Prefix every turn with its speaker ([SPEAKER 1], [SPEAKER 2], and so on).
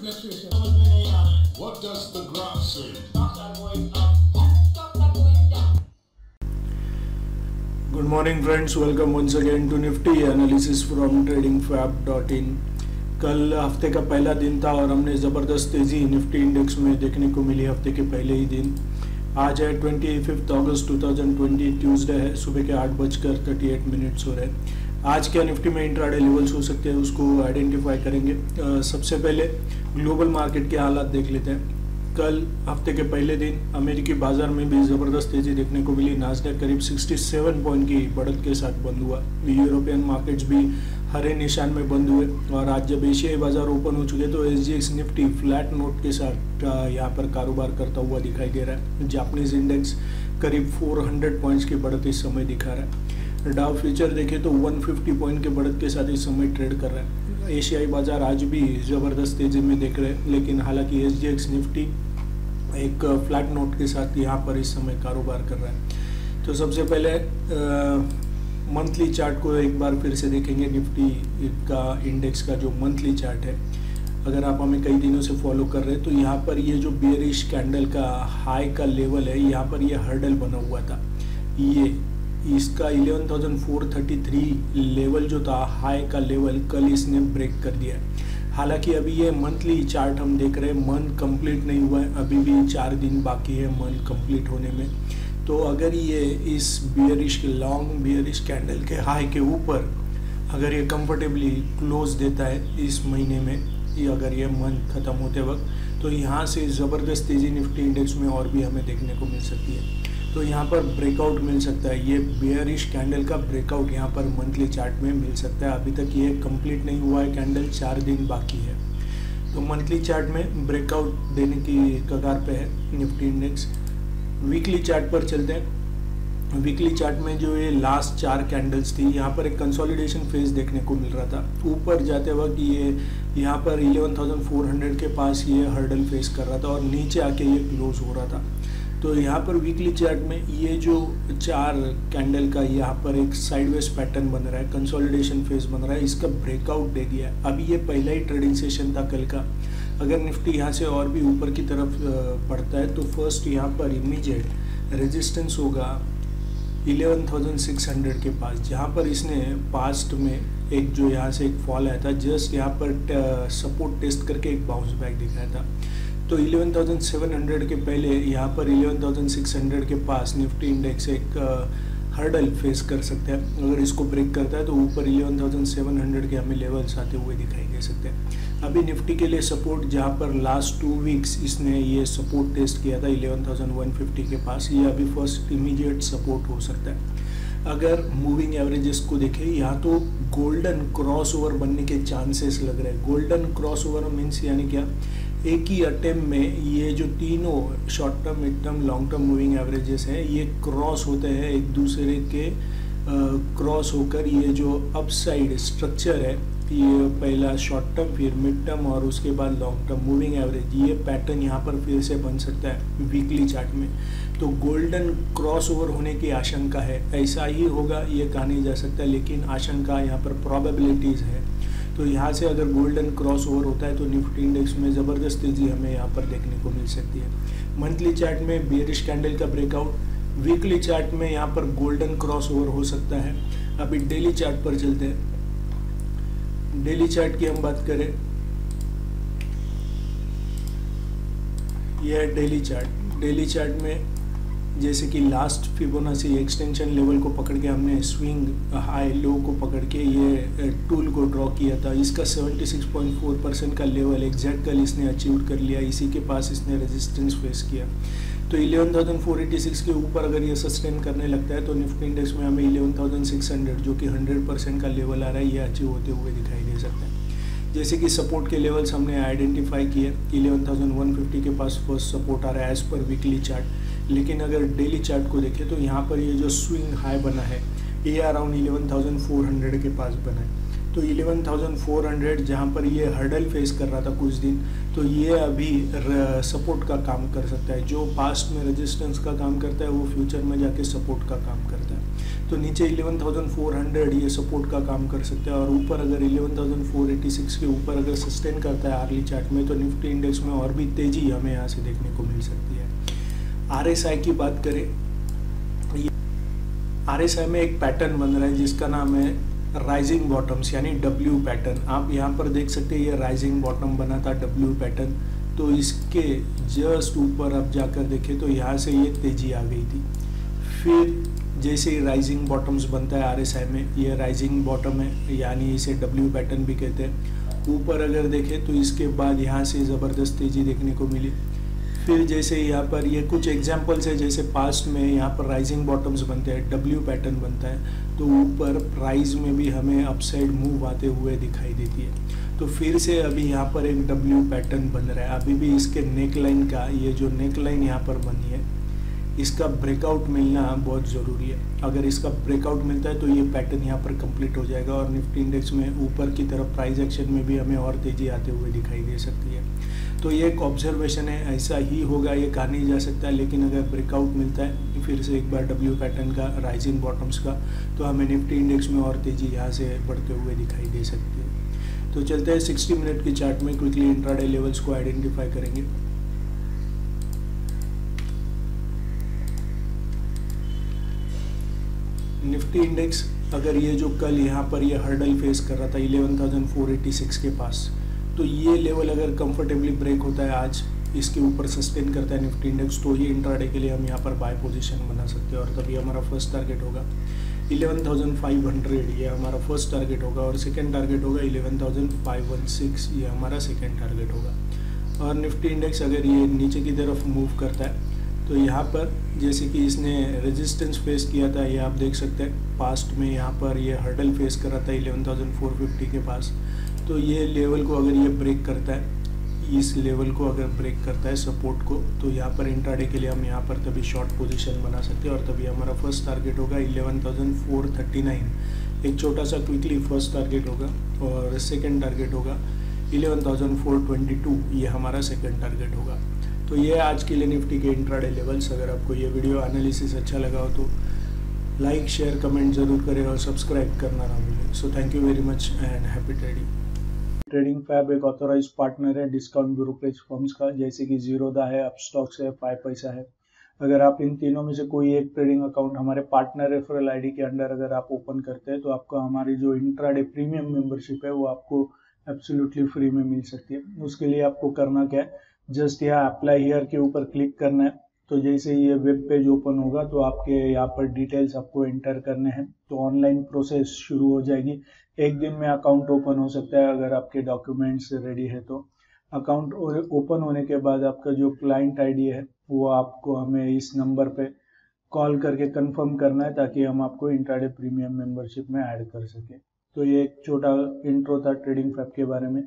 [SPEAKER 1] Good morning, friends. Welcome once again to Nifty analysis from tradingfab.in कल हफ़्ते का पहला दिन था और हमने ज़बरदस्त तेज़ी निफ्टी इंडेक्स में देखने को मिली हफ़्ते के पहले ही दिन। आज है twenty fifth August two thousand twenty Tuesday है। सुबह के आठ बजकर थर्टी एट मिनट्स हो रहे हैं। आज क्या निफ्टी में इंट्राडे लेवल्स हो सकते हैं, उसको आइडेंटिफाई करेंगे। सबसे पहले ग्लोबल मार्केट के हालात देख लेते हैं। कल, हफ़्ते के पहले दिन, अमेरिकी बाज़ार में भी ज़बरदस्त तेज़ी देखने को मिली। नाजडेक करीब 67 पॉइंट की बढ़त के साथ बंद हुआ। यूरोपियन मार्केट्स भी हरे निशान में बंद हुए। और आज जब एशियाई बाज़ार ओपन हो चुके तो S G X Nifty flat note के साथ यहाँ पर कारोबार करता हुआ दिखाई दे रहा है। जापानीज इंडेक्स करीब 400 पॉइंट्स की बढ़त इस समय दिखा रहा है। डाउ फ्यूचर देखें तो 150 पॉइंट के बढ़त के साथ इस समय ट्रेड कर रहे हैं। एशियाई बाज़ार आज भी ज़बरदस्त तेज़ी में देख रहे हैं, लेकिन हालाँकि एस निफ्टी एक फ्लैट नोट के साथ यहाँ पर इस समय कारोबार कर रहा है। तो सबसे पहले मंथली चार्ट को एक बार फिर से देखेंगे। निफ्टी का इंडेक्स का जो मंथली चार्ट है, अगर आप हमें कई दिनों से फॉलो कर रहे हैं तो यहाँ पर ये जो बेरिश कैंडल का हाई का लेवल है, यहाँ पर ये हर्डल बना हुआ था। ये इसका 11,433 लेवल जो था हाई का लेवल कल इसने ब्रेक कर दिया है। हालाँकि अभी ये मंथली चार्ट हम देख रहे हैं मंथ कंप्लीट नहीं हुआ है अभी भी चार दिन बाकी है मंथ कंप्लीट होने में। तो अगर ये इस बियरिश लॉन्ग बियरिश कैंडल के हाई के ऊपर अगर ये कंफर्टेबली क्लोज देता है इस महीने में ये अगर ये मंथ ख़त्म होते वक्त तो यहाँ से ज़बरदस्त तेज़ी निफ्टी इंडेक्स में और भी हमें देखने को मिल सकती है। तो यहाँ पर ब्रेकआउट मिल सकता है। ये बेयरिश कैंडल का ब्रेकआउट यहाँ पर मंथली चार्ट में मिल सकता है। अभी तक ये कंप्लीट नहीं हुआ है कैंडल चार दिन बाकी है। तो मंथली चार्ट में ब्रेकआउट देने की कगार पे है निफ्टी इंडेक्स वीकली चार्ट पर चलते हैं। वीकली चार्ट में जो ये लास्ट चार कैंडल्स थी यहाँ पर एक कंसोलिडेशन फ़ेज़ देखने को मिल रहा था। ऊपर जाते वक्त ये यहाँ पर 11,400 के पास ये हर्डल फेस कर रहा था और नीचे आके ये क्लोज हो रहा था। तो यहाँ पर वीकली चार्ट में ये जो चार कैंडल का यहाँ पर एक साइडवेज पैटर्न बन रहा है कंसोलिडेशन फ़ेज़ बन रहा है इसका ब्रेकआउट दे दिया है। अभी ये पहला ही ट्रेडिंग सेशन था कल का। अगर निफ्टी यहाँ से और भी ऊपर की तरफ़ पड़ता है तो फ़र्स्ट यहाँ पर इमीजिएट रेजिस्टेंस होगा 11,600 के पास। जहाँ पर इसने पास्ट में एक जो यहाँ से एक फॉल आया था जस्ट यहाँ पर सपोर्ट टेस्ट करके एक बाउंस बैक दिखाया था। तो 11,700 के पहले यहाँ पर 11,600 के पास निफ्टी इंडेक्स एक हर्डल फेस कर सकता है। अगर इसको ब्रेक करता है तो ऊपर 11,700 के हमें लेवल्स आते हुए दिखाई दे सकते हैं। अभी निफ्टी के लिए सपोर्ट जहाँ पर लास्ट टू वीक्स इसने ये सपोर्ट टेस्ट किया था 11,150 के पास ये अभी फ़र्स्ट इमीडिएट सपोर्ट हो सकता है। अगर मूविंग एवरेजेस को देखें यहाँ तो गोल्डन क्रॉस ओवर बनने के चांसेस लग रहे हैं। गोल्डन क्रॉस ओवर मीन्स यानी क्या? एक ही अटेम्प में ये जो तीनों short term mid term long term moving averages हैं, ये क्रॉस होते हैं एक दूसरे के क्रॉस होकर ये जो अपसाइड स्ट्रक्चर है, ये पहला शॉर्ट टर्म फिर मिड टर्म और उसके बाद लॉन्ग टर्म मूविंग एवरेज ये पैटर्न यहाँ पर फिर से बन सकता है वीकली चार्ट में। तो गोल्डन क्रॉस ओवर होने की आशंका है, ऐसा ही होगा, ये कहा नहीं जा सकता, लेकिन आशंका यहाँ पर प्रॉबेबिलिटीज़ है। तो यहाँ से अगर गोल्डन क्रॉस ओवर होता है तो निफ्टी इंडेक्स में ज़बरदस्त तेज़ी हमें यहाँ पर देखने को मिल सकती है। मंथली चार्ट में बेरिश कैंडल का ब्रेकआउट वीकली चार्ट में यहाँ पर गोल्डन क्रॉस ओवर हो सकता है। अभी डेली चार्ट पर चलते हैं। डेली चार्ट की हम बात करें, यह डेली चार्ट डेली चार्ट में जैसे कि लास्ट फिबोनाची एक्सटेंशन लेवल को पकड़ के हमने स्विंग हाई लो को पकड़ के ये टूल को ड्रॉ किया था। इसका 76.4 परसेंट का लेवल एग्जैक्ट कल इसने अचीव कर लिया। इसी के पास इसने रेजिस्टेंस फेस किया। तो 11,486 के ऊपर अगर ये सस्टेन करने लगता है तो निफ्टी इंडेक्स में हमें 11,600 जो कि 100 परसेंट का लेवल आ रहा है ये अचीव होते हुए दिखाई दे सकता है। जैसे कि सपोर्ट के लेवल्स हमने आइडेंटिफाई किए। 11,150 के पास फ़र्स्ट सपोर्ट आ रहा है एज पर वीकली चार्ट लेकिन अगर डेली चार्ट को देखें तो यहाँ पर ये जो स्विंग हाई बना है ये अराउंड 11,400 के पास बना है। तो 11,400 जहाँ पर ये हर्डल फेस कर रहा था कुछ दिन तो ये अभी सपोर्ट का काम कर सकता है। जो पास्ट में रेजिस्टेंस का काम करता है वो फ्यूचर में जाके सपोर्ट का काम करता है। तो नीचे 11,400 ये सपोर्ट का काम कर सकता है और ऊपर अगर 11,486 के ऊपर अगर सस्टेन करता है आर्ली चार्ट में तो निफ्टी इंडेक्स में और भी तेज़ी हमें यहाँ से देखने को मिल सकती है। RSI की बात करें RSI में एक पैटर्न बन रहा है जिसका नाम है राइजिंग बॉटम्स यानी डब्ल्यू पैटर्न आप यहाँ पर देख सकते हैं, ये राइजिंग बॉटम बना था डब्ल्यू पैटर्न तो इसके जस्ट ऊपर अब जाकर देखें तो यहाँ से ये तेज़ी आ गई थी। फिर जैसे ही राइजिंग बॉटम्स बनता है RSI में, ये राइजिंग बॉटम है, यानी इसे डब्ल्यू पैटर्न भी कहते हैं। ऊपर अगर देखें तो इसके बाद यहाँ से ज़बरदस्त तेज़ी देखने को मिली। फिर जैसे यहाँ पर ये कुछ एग्जाम्पल्स है, जैसे पास्ट में यहाँ पर राइजिंग बॉटम्स बनते हैं डब्ल्यू पैटर्न बनता है तो ऊपर प्राइस में भी हमें अपसाइड मूव आते हुए दिखाई देती है। तो फिर से अभी यहाँ पर एक डब्ल्यू पैटर्न बन रहा है। अभी भी इसके नेक लाइन का, ये जो नेक लाइन यहाँ पर बनी है इसका ब्रेकआउट मिलना बहुत ज़रूरी है। अगर इसका ब्रेकआउट मिलता है तो ये पैटर्न यहाँ पर कंप्लीट हो जाएगा और निफ्टी इंडेक्स में ऊपर की तरफ़ प्राइस एक्शन में भी हमें और तेज़ी आते हुए दिखाई दे सकती है। तो ये एक ऑब्जर्वेशन है, ऐसा ही होगा, ये कहा नहीं जा सकता, लेकिन अगर ब्रेकआउट मिलता है, फिर से एक बार डब्ल्यू पैटर्न का राइजिंग बॉटम्स का तो हमें निफ्टी इंडेक्स में और तेज़ी यहाँ से बढ़ते हुए दिखाई दे सकती है। तो चलते हैं 60 मिनट की चार्ट में क्विकली इंट्राडे लेवल्स को आइडेंटिफाई करेंगे। निफ्टी इंडेक्स अगर ये जो कल यहाँ पर ये हर्डल फेस कर रहा था 11,486 के पास तो ये लेवल अगर कंफर्टेबली ब्रेक होता है आज इसके ऊपर सस्टेन करता है निफ्टी इंडेक्स तो ये इंट्राडे के लिए हम यहाँ पर बाय पोजीशन बना सकते हैं। और तभी हमारा फ़र्स्ट टारगेट होगा 11,500 ये हमारा फ़र्स्ट टारगेट होगा और सेकेंड टारगेट होगा 11,516 ये हमारा सेकेंड टारगेट होगा। और निफ्टी इंडेक्स अगर ये नीचे की तरफ़ मूव करता है तो यहाँ पर जैसे कि इसने रेजिस्टेंस फेस किया था ये आप देख सकते हैं पास्ट में यहाँ पर ये हर्डल फेस कर था 11,450 के पास। तो ये लेवल को अगर ये ब्रेक करता है इस लेवल को अगर ब्रेक करता है सपोर्ट को तो यहाँ पर इंट्राडे के लिए हम यहाँ पर तभी शॉर्ट पोजीशन बना सकते हैं और तभी हमारा फ़र्स्ट टारगेट होगा 11,439 एक छोटा सा क्विकली फ़र्स्ट टारगेट होगा और सेकेंड टारगेट होगा 11,422 ये हमारा सेकंड टारगेट होगा। तो ये आज के लिए निफ्टी के इंट्राडे लेवल्स अगर आपको ये वीडियो एनालिसिस अच्छा लगा हो तो लाइक शेयर कमेंट ज़रूर करें और सब्सक्राइब करना ना भूलें। So thank you very much and happy trading trading fab एक ऑथोराइज पार्टनर है डिस्काउंट ब्रोकरेज फर्म्स का, जैसे कि जीरोदा है अपस्टॉक्स है फाइव पैसा है। अगर आप इन तीनों में से कोई एक ट्रेडिंग अकाउंट हमारे पार्टनर रेफरल आईडी के अंडर अगर आप ओपन करते हैं तो आपको हमारी जो इंट्राडे प्रीमियम मेंबरशिप है, वो आपको एब्सोल्युटली फ्री में मिल सकती है। उसके लिए आपको करना क्या है? जस्ट यहाँ अप्लाई हेयर के ऊपर क्लिक करना है। तो जैसे ये वेब पेज ओपन होगा तो आपके यहाँ पर डिटेल्स आपको एंटर करने हैं। तो ऑनलाइन प्रोसेस शुरू हो जाएगी। एक दिन में अकाउंट ओपन हो सकता है अगर आपके डॉक्यूमेंट्स रेडी है तो। अकाउंट ओपन होने के बाद आपका जो क्लाइंट आईडी है, वो आपको हमें इस नंबर पे कॉल करके कंफर्म करना है, ताकि हम आपको इंट्राडे प्रीमियम मेंबरशिप में ऐड कर सकें। तो ये एक छोटा इंट्रो था ट्रेडिंग फैप के बारे में।